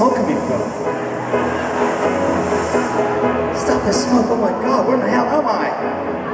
from? Stop the smoke. Oh my God, where the hell am I?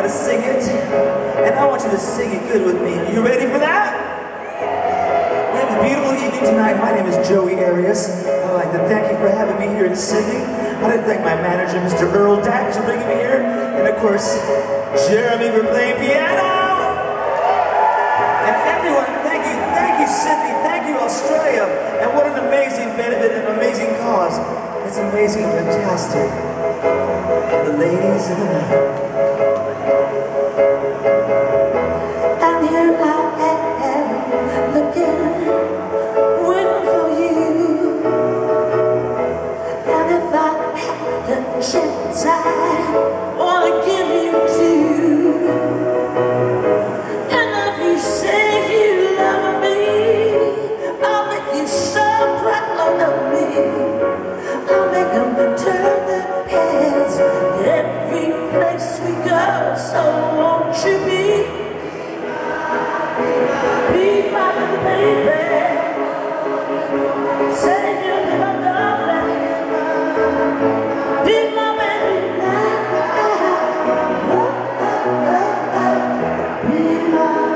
How to sing it. And I want you to sing it good with me. Are you ready for that? We have a beautiful evening tonight. My name is Joey Arias. I'd like to thank you for having me here in Sydney. I'd like to thank my manager, Mr. Earl Dax, for bringing me here. And of course, Jeremy for playing piano. And everyone, thank you, thank you, Sydney, thank you, Australia. And what an amazing benefit and amazing cause. It's amazing, fantastic. And the ladies of the.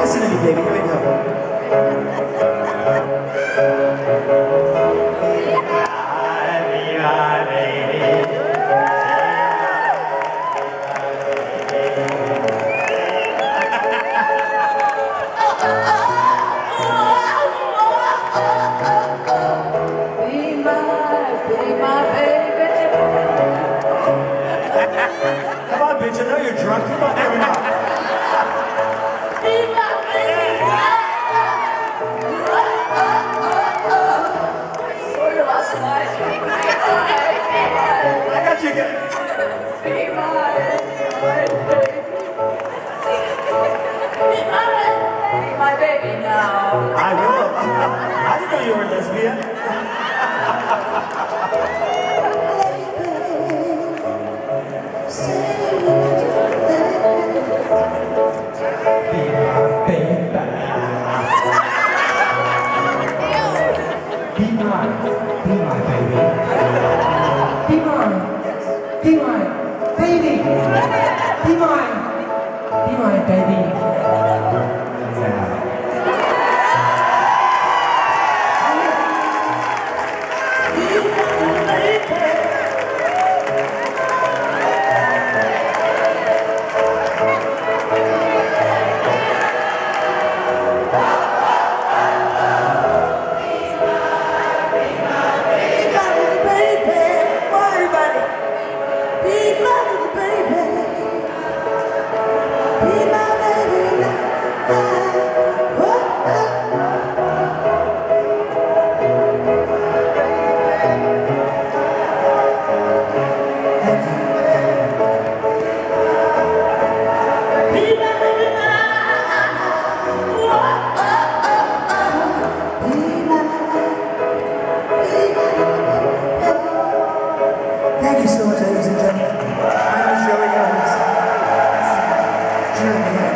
Listen to me, baby. Here we go. Bitch. I know you're drunk. Come on, there we go. Be my baby Saw you last night. I got you. my, be my baby now. I will. I didn't know you were a lesbian. พี่หน่อยพี่หน่อยใจดี Germany.